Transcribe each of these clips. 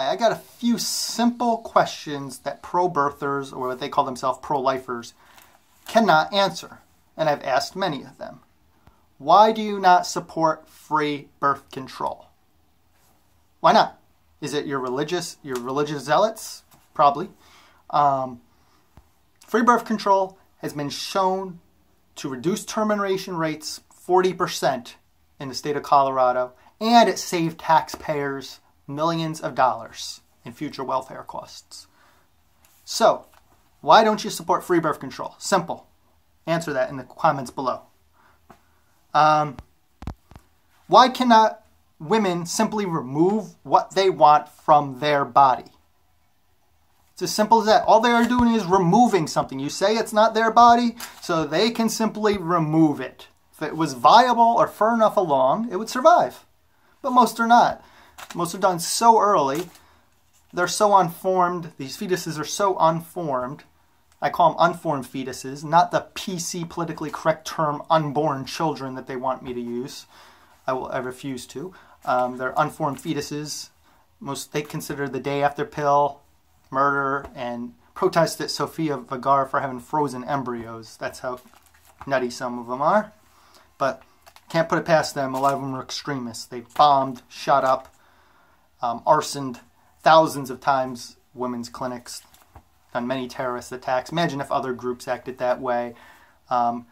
I got a few simple questions that pro-birthers, or what they call themselves pro-lifers, cannot answer, and I've asked many of them. Why do you not support free birth control? Why not? Is it your religious, your religious zealots? Probably. Um, free birth control has been shown to reduce termination rates 40% in the state of Colorado, and it saved taxpayers millions of dollars in future welfare costs. So, why don't you support free birth control? Simple. Answer that in the comments below. Um, why cannot women simply remove what they want from their body? It's as simple as that. All they are doing is removing something. You say it's not their body, so they can simply remove it. If it was viable or far enough along, it would survive. But most are not. Most are done so early. They're so unformed. These fetuses are so unformed. I call them unformed fetuses, not the PC politically correct term unborn children that they want me to use. I will I refuse to. Um, they're unformed fetuses. Most they consider the day after pill murder and protest at Sofia Vergara for having frozen embryos. That's how nutty some of them are. But can't put it past them. A lot of them are extremists. They bombed, shot up, um, arsoned thousands of times women's clinics, done many terrorist attacks. Imagine if other groups acted that way. Um,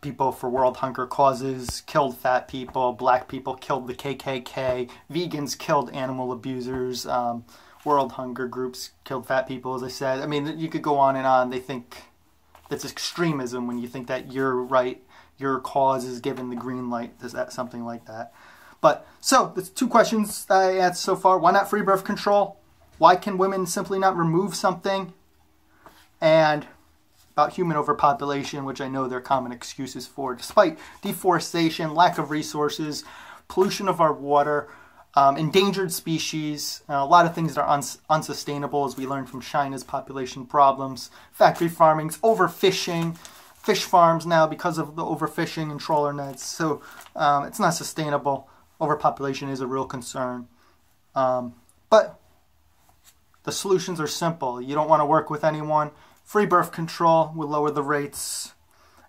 people for world hunger causes killed fat people, black people killed the KKK, vegans killed animal abusers, um, world hunger groups killed fat people, as I said. I mean, you could go on and on. They think that's extremism when you think that you're right, your cause is given the green light, Is that something like that. But so the two questions I asked so far: Why not free birth control? Why can women simply not remove something? And about human overpopulation, which I know there are common excuses for, despite deforestation, lack of resources, pollution of our water, um, endangered species, uh, a lot of things that are uns unsustainable, as we learned from China's population problems, factory farmings, overfishing, fish farms now because of the overfishing and trawler nets. So um, it's not sustainable overpopulation is a real concern. Um, but the solutions are simple. You don't want to work with anyone. Free birth control will lower the rates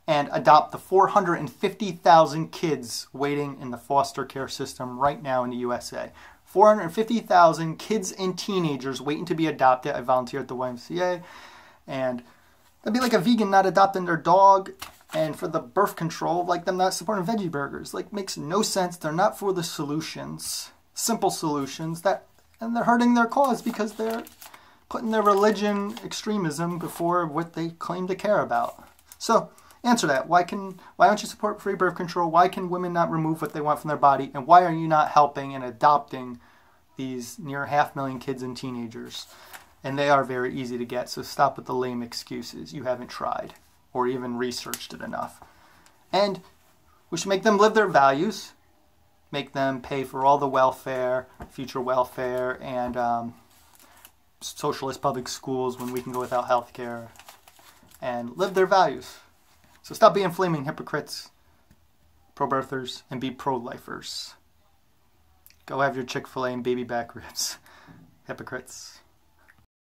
and adopt the 450,000 kids waiting in the foster care system right now in the USA. 450,000 kids and teenagers waiting to be adopted. I volunteer at the YMCA. And that'd be like a vegan not adopting their dog and for the birth control, like them not supporting veggie burgers. Like makes no sense. They're not for the solutions, simple solutions that, and they're hurting their cause because they're putting their religion extremism before what they claim to care about. So answer that. Why can why don't you support free birth control? Why can women not remove what they want from their body? And why are you not helping and adopting these near half million kids and teenagers? And they are very easy to get, so stop with the lame excuses. You haven't tried or even researched it enough. And we should make them live their values, make them pay for all the welfare, future welfare, and um, socialist public schools when we can go without health care, and live their values. So stop being flaming hypocrites, pro birthers, and be pro lifers. Go have your Chick fil A and baby back ribs, hypocrites.